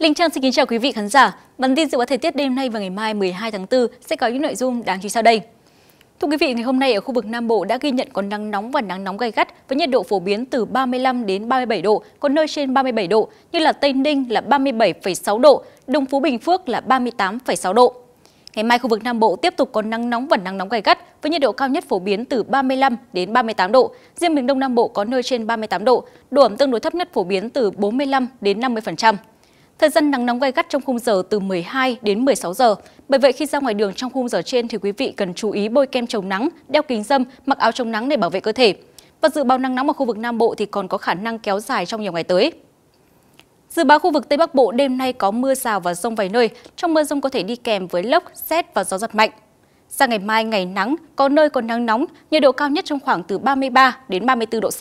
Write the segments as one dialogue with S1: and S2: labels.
S1: Linh Trang xin kính chào quý vị khán giả. Bản tin dự báo thời tiết đêm nay và ngày mai 12 tháng 4 sẽ có những nội dung đáng chú ý sau đây. Thưa quý vị, ngày hôm nay ở khu vực Nam Bộ đã ghi nhận có nắng nóng và nắng nóng gay gắt với nhiệt độ phổ biến từ 35 đến 37 độ, có nơi trên 37 độ như là Tây Ninh là 37,6 độ, Đồng Phú Bình Phước là 38,6 độ. Ngày mai khu vực Nam Bộ tiếp tục có nắng nóng và nắng nóng gay gắt với nhiệt độ cao nhất phổ biến từ 35 đến 38 độ. Riêng miền Đông Nam Bộ có nơi trên 38 độ, độ ẩm tương đối thấp nhất phổ biến từ 45 đến 50%. Thời gian nắng nóng gay gắt trong khung giờ từ 12 đến 16 giờ. Bởi vậy khi ra ngoài đường trong khung giờ trên thì quý vị cần chú ý bôi kem chống nắng, đeo kính râm, mặc áo chống nắng để bảo vệ cơ thể. Và dự báo nắng nóng ở khu vực Nam Bộ thì còn có khả năng kéo dài trong nhiều ngày tới. Dự báo khu vực Tây Bắc Bộ đêm nay có mưa rào và rông vài nơi, trong mưa rông có thể đi kèm với lốc, xét và gió giật mạnh. Sang ngày mai ngày nắng, có nơi còn nắng nóng, nhiệt độ cao nhất trong khoảng từ 33 đến 34 độ C.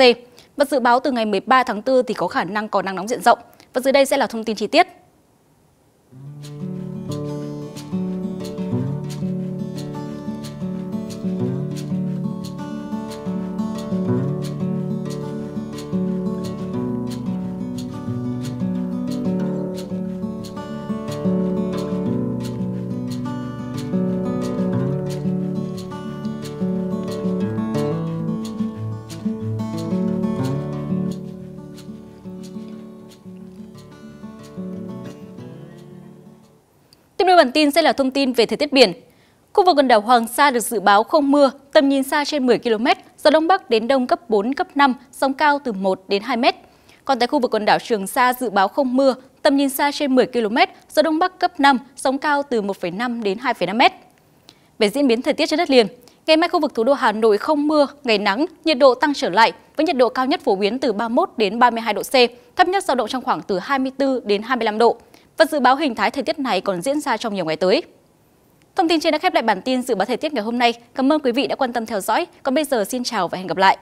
S1: Và dự báo từ ngày 13 tháng 4 thì có khả năng có nắng nóng diện rộng. Và dưới đây sẽ là thông tin chi tiết. Tiếp nối bản tin sẽ là thông tin về thời tiết biển. Khu vực quần đảo Hoàng Sa được dự báo không mưa, tầm nhìn xa trên 10 km, gió đông bắc đến đông cấp 4, cấp 5, sóng cao từ 1 đến 2 m. Còn tại khu vực quần đảo Trường Sa dự báo không mưa, tầm nhìn xa trên 10 km, gió đông bắc cấp 5, sóng cao từ 1,5 đến 2,5 m. Về diễn biến thời tiết trên đất liền, ngày mai khu vực thủ đô Hà Nội không mưa, ngày nắng, nhiệt độ tăng trở lại với nhiệt độ cao nhất phổ biến từ 31 đến 32 độ C, thấp nhất dao động trong khoảng từ 24 đến 25 độ và dự báo hình thái thời tiết này còn diễn ra trong nhiều ngày tới. Thông tin trên đã khép lại bản tin dự báo thời tiết ngày hôm nay. Cảm ơn quý vị đã quan tâm theo dõi. Còn bây giờ xin chào và hẹn gặp lại.